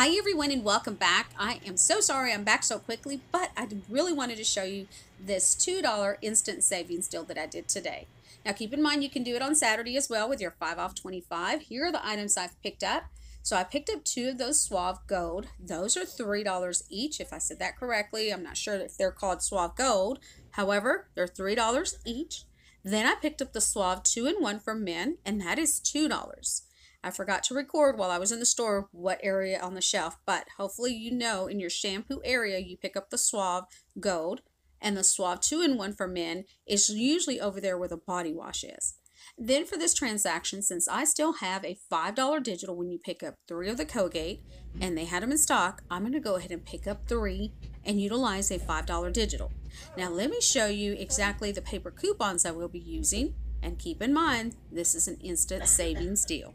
Hi everyone and welcome back. I am so sorry I'm back so quickly, but I really wanted to show you this $2 instant savings deal that I did today. Now keep in mind you can do it on Saturday as well with your 5 off 25. Here are the items I've picked up. So I picked up two of those Suave Gold. Those are $3 each, if I said that correctly. I'm not sure if they're called Suave Gold. However, they're $3 each. Then I picked up the Suave 2-in-1 for men, and that is $2. I forgot to record while I was in the store what area on the shelf, but hopefully you know in your shampoo area you pick up the Suave Gold, and the Suave 2-in-1 for men is usually over there where the body wash is. Then for this transaction, since I still have a $5 digital when you pick up three of the Colgate, and they had them in stock, I'm going to go ahead and pick up three and utilize a $5 digital. Now let me show you exactly the paper coupons I will be using, and keep in mind, this is an instant savings deal.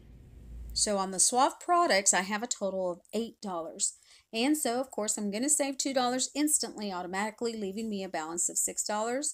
So on the Suave products, I have a total of $8. And so, of course, I'm going to save $2 instantly, automatically, leaving me a balance of $6.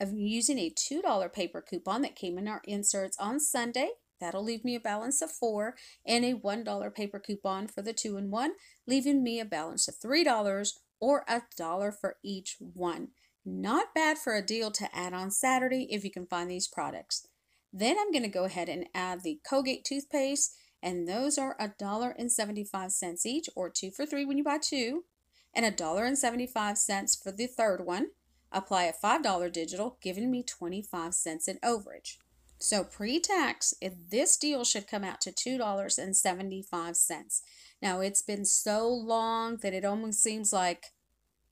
I'm using a $2 paper coupon that came in our inserts on Sunday. That'll leave me a balance of 4 and a $1 paper coupon for the 2-in-1, leaving me a balance of $3 or a dollar for each one. Not bad for a deal to add on Saturday if you can find these products. Then I'm going to go ahead and add the Colgate toothpaste and those are $1.75 each, or two for three when you buy two, and $1.75 for the third one. Apply a $5 digital, giving me 25 cents in overage. So pre-tax, this deal should come out to $2.75. Now, it's been so long that it almost seems like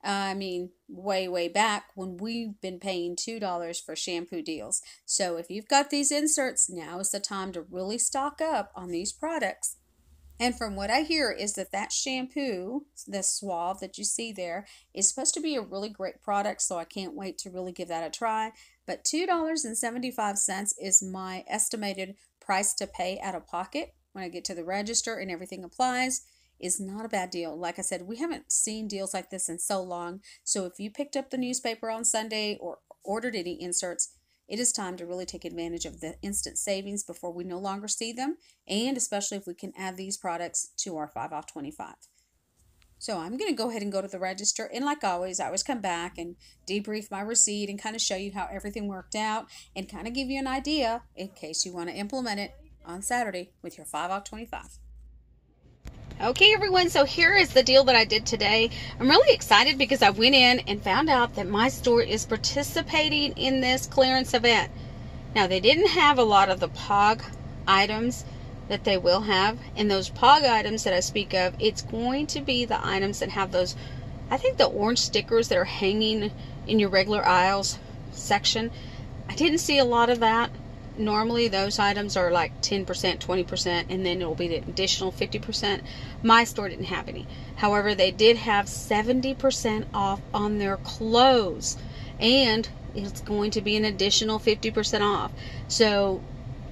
I mean, way, way back when we've been paying $2 for shampoo deals. So if you've got these inserts, now is the time to really stock up on these products. And from what I hear is that that shampoo, the Suave that you see there, is supposed to be a really great product, so I can't wait to really give that a try. But $2.75 is my estimated price to pay out of pocket when I get to the register and everything applies is not a bad deal. Like I said, we haven't seen deals like this in so long. So if you picked up the newspaper on Sunday or ordered any inserts, it is time to really take advantage of the instant savings before we no longer see them, and especially if we can add these products to our 5 off 25. So I'm going to go ahead and go to the register, and like always, I always come back and debrief my receipt and kind of show you how everything worked out and kind of give you an idea in case you want to implement it on Saturday with your 5 off 25. Okay, everyone, so here is the deal that I did today. I'm really excited because I went in and found out that my store is participating in this clearance event. Now, they didn't have a lot of the POG items that they will have. And those POG items that I speak of, it's going to be the items that have those, I think the orange stickers that are hanging in your regular aisles section. I didn't see a lot of that normally those items are like 10%, 20%, and then it'll be the additional 50%. My store didn't have any. However, they did have 70% off on their clothes, and it's going to be an additional 50% off. So,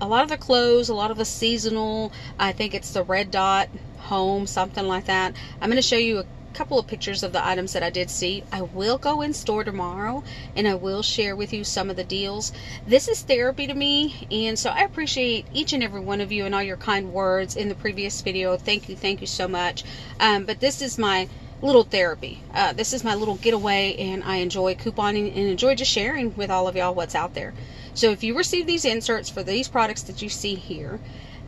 a lot of the clothes, a lot of the seasonal, I think it's the red dot home, something like that. I'm going to show you a couple of pictures of the items that I did see. I will go in store tomorrow and I will share with you some of the deals. This is therapy to me and so I appreciate each and every one of you and all your kind words in the previous video. Thank you, thank you so much. Um, but this is my little therapy. Uh, this is my little getaway and I enjoy couponing and enjoy just sharing with all of y'all what's out there. So if you receive these inserts for these products that you see here,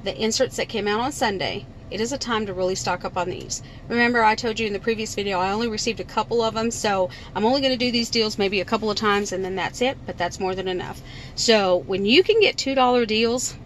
the inserts that came out on Sunday, it is a time to really stock up on these. Remember, I told you in the previous video, I only received a couple of them, so I'm only going to do these deals maybe a couple of times and then that's it, but that's more than enough. So when you can get $2 deals,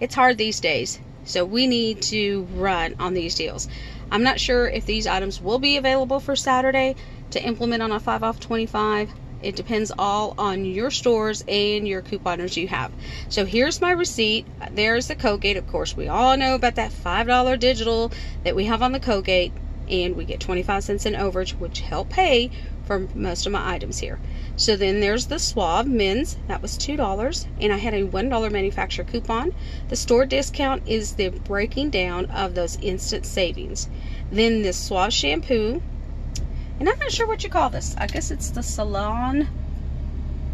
it's hard these days. So we need to run on these deals. I'm not sure if these items will be available for Saturday to implement on a 5 off 25. It depends all on your stores and your couponers you have. So here's my receipt. There's the Colgate. Of course, we all know about that $5 digital that we have on the Colgate. And we get 25 cents in overage, which help pay for most of my items here. So then there's the Suave Men's. That was $2. And I had a $1 manufacturer coupon. The store discount is the breaking down of those instant savings. Then this Suave shampoo and I'm not sure what you call this. I guess it's the Salon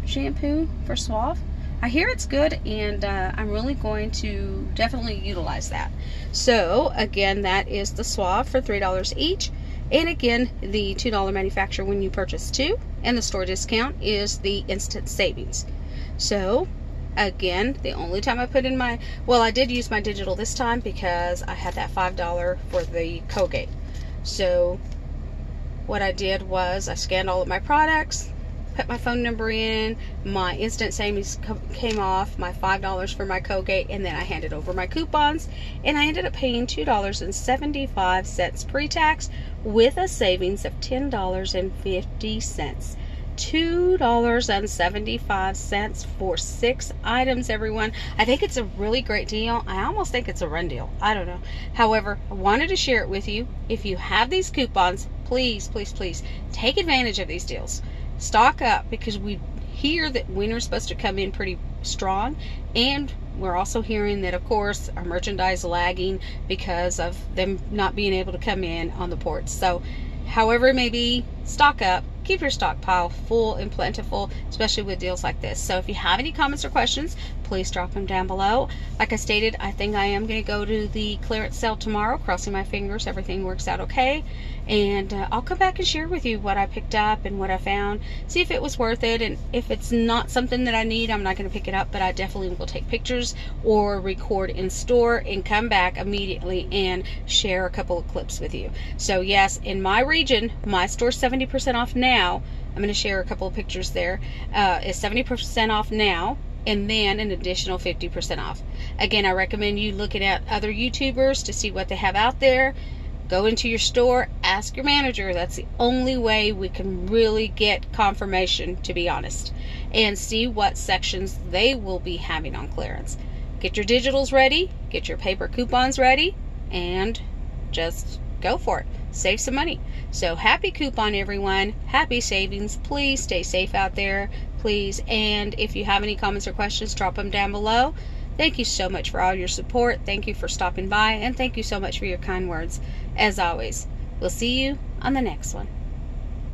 shampoo for Suave. I hear it's good, and uh, I'm really going to definitely utilize that. So, again, that is the Suave for $3 each. And again, the $2 manufacturer when you purchase two, and the store discount is the instant savings. So, again, the only time I put in my, well, I did use my digital this time because I had that $5 for the Colgate. So, what I did was I scanned all of my products, put my phone number in, my instant savings came off, my $5 for my Colgate, and then I handed over my coupons, and I ended up paying $2.75 pre tax with a savings of $10.50. $2.75 for six items, everyone. I think it's a really great deal. I almost think it's a run deal. I don't know. However, I wanted to share it with you. If you have these coupons, please, please, please take advantage of these deals stock up because we hear that winter's supposed to come in pretty strong and we're also hearing that of course our merchandise is lagging because of them not being able to come in on the ports so however it may be stock up keep your stockpile full and plentiful, especially with deals like this. So if you have any comments or questions, please drop them down below. Like I stated, I think I am going to go to the clearance sale tomorrow, crossing my fingers everything works out okay. And uh, I'll come back and share with you what I picked up and what I found, see if it was worth it. And if it's not something that I need, I'm not going to pick it up, but I definitely will take pictures or record in store and come back immediately and share a couple of clips with you. So yes, in my region, my store 70% off now. I'm going to share a couple of pictures there. Uh, is 70% off now and then an additional 50% off. Again, I recommend you looking at other YouTubers to see what they have out there. Go into your store, ask your manager. That's the only way we can really get confirmation, to be honest, and see what sections they will be having on clearance. Get your digitals ready, get your paper coupons ready, and just go for it. Save some money. So happy coupon, everyone. Happy savings. Please stay safe out there. Please. And if you have any comments or questions, drop them down below. Thank you so much for all your support. Thank you for stopping by. And thank you so much for your kind words. As always, we'll see you on the next one.